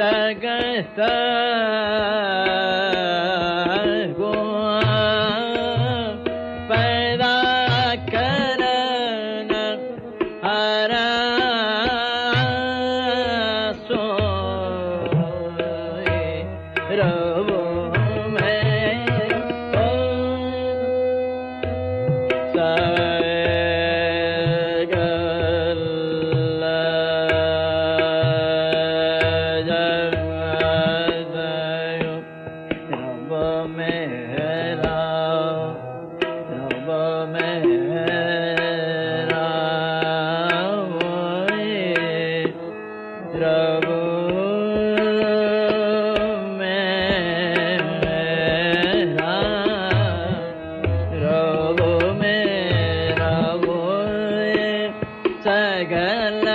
जगत ಜಗಲ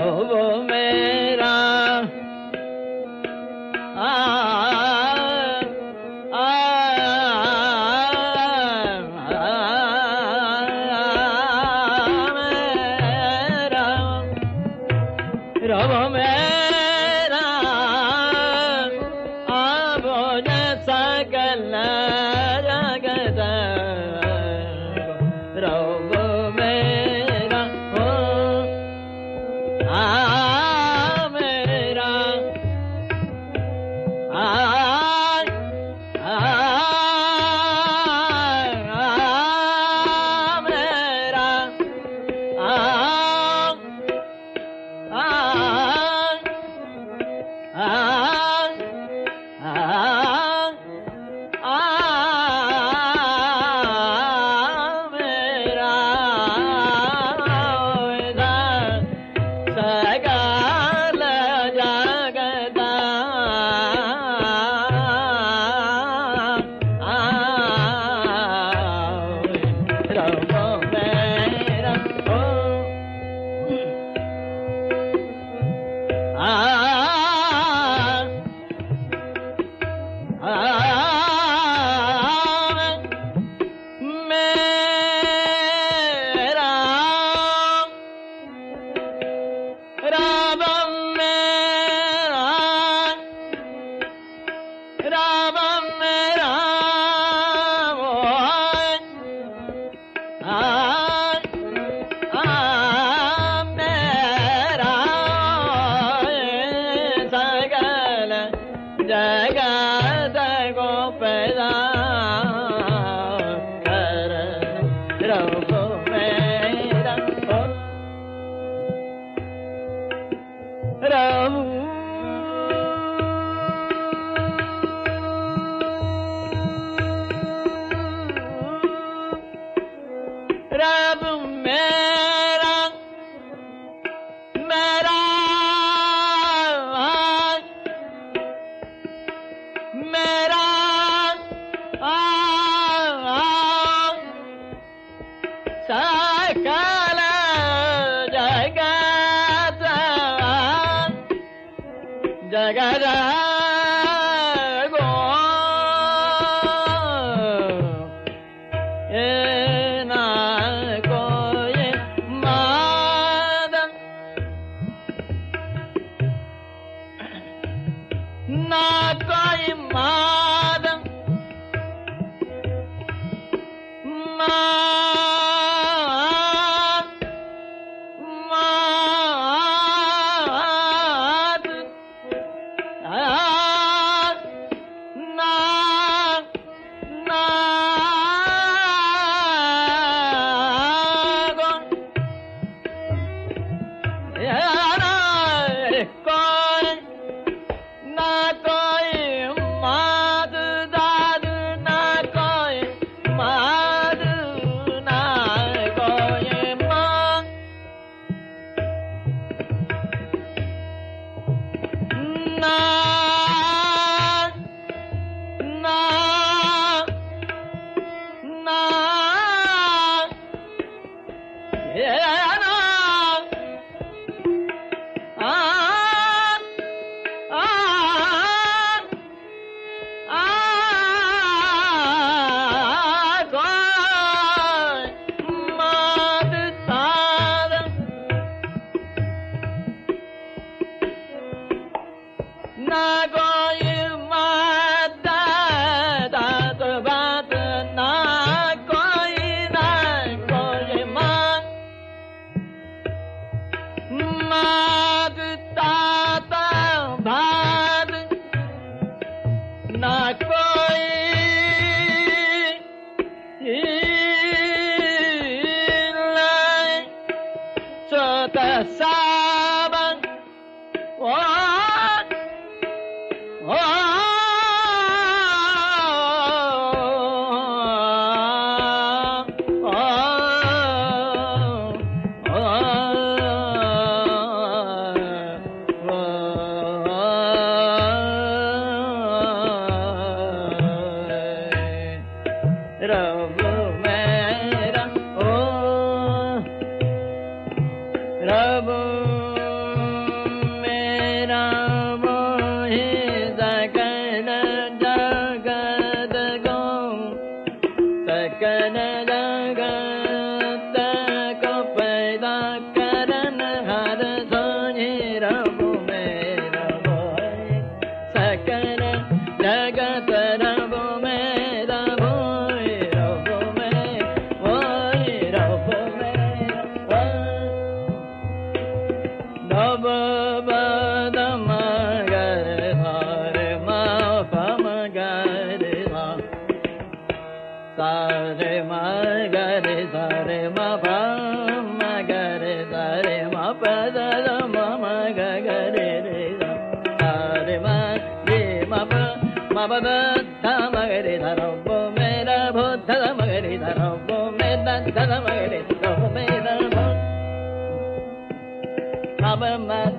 हो में सा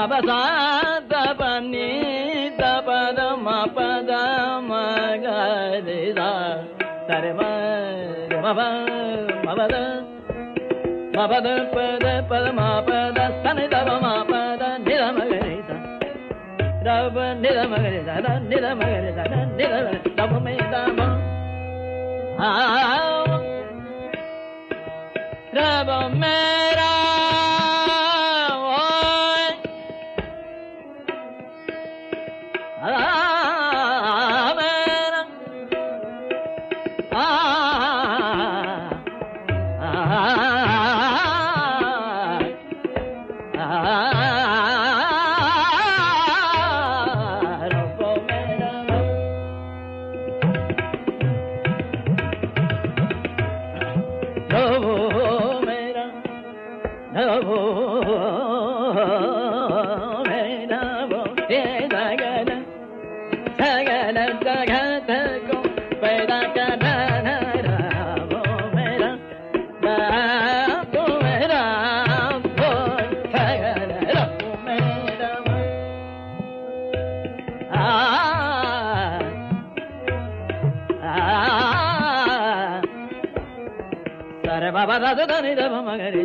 పబసాద పని పదమ పద మగరిదా సరే మబద మబద పద పద మా పద సని దమ మా పద నిరమగరిత రవ నిరమగరిత నిరమగరిత నిరమగరిత దమ మే దమ రవ మే రే బాబా దాదు దాని దా మగరి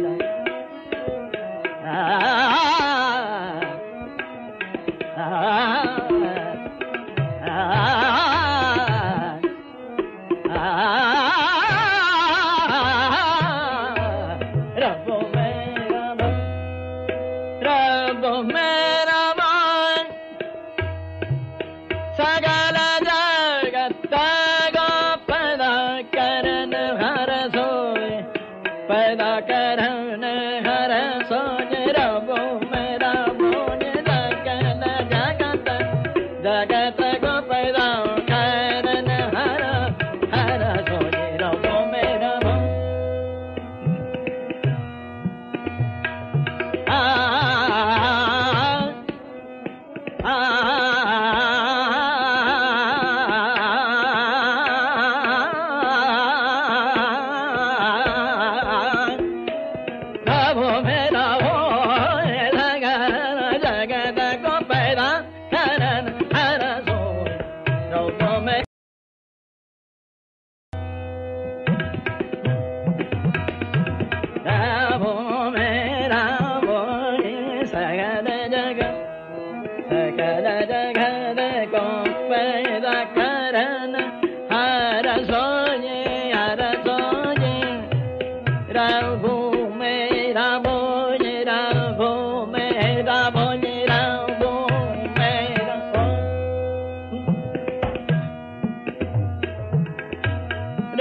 ఆ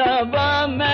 Baba, man.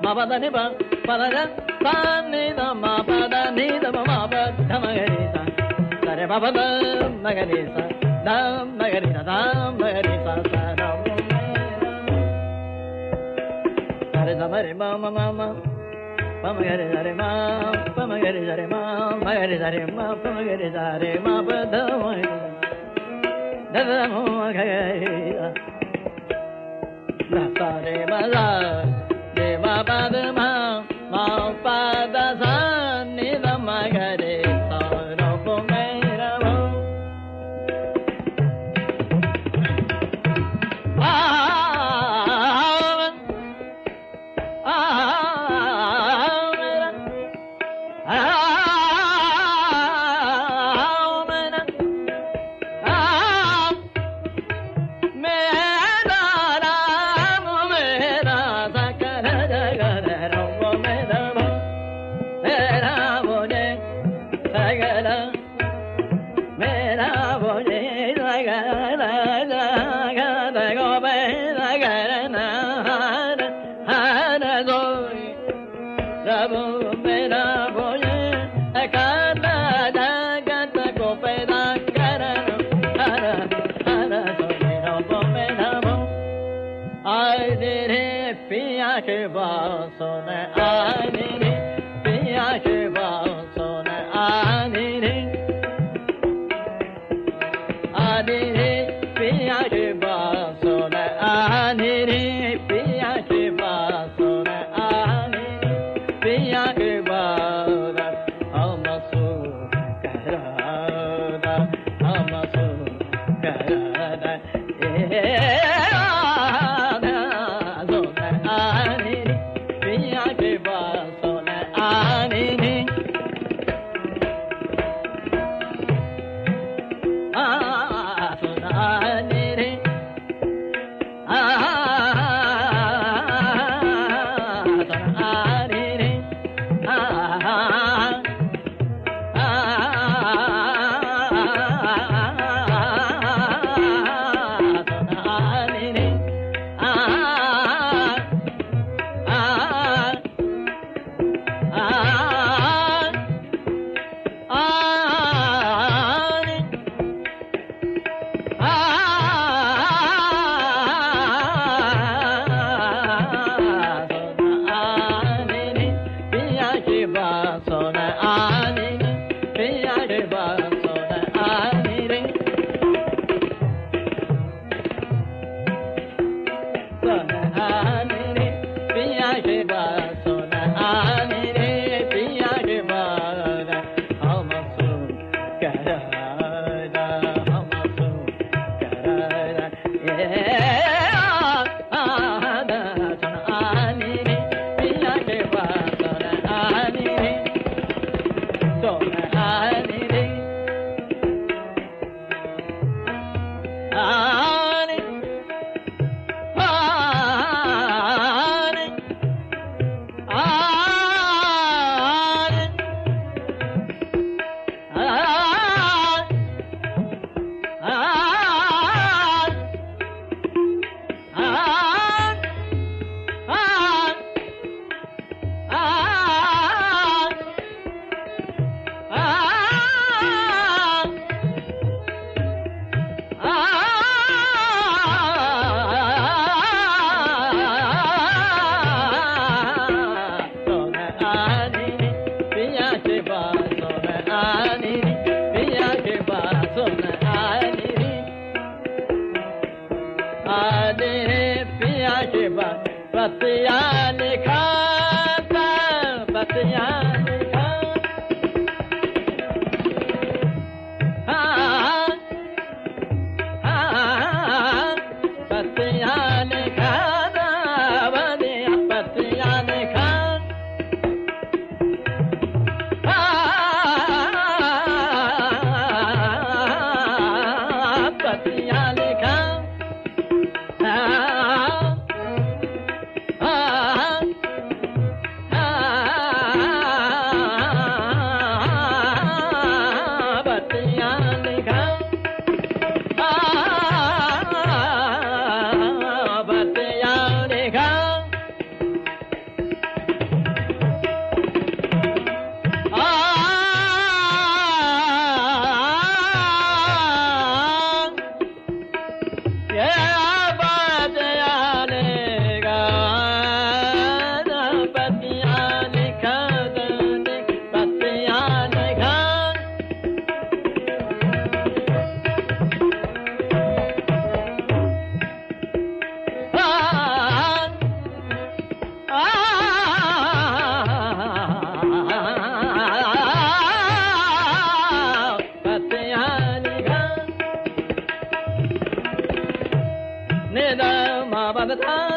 de ma bada ma ma bada ni ba pada ja pani dama pada ni dama ma ba dama gari sa sare ba bada magari sa dam magari sa dam magari sa sa dam sare dama re ma ma ma ma pa ma gari sa पद မ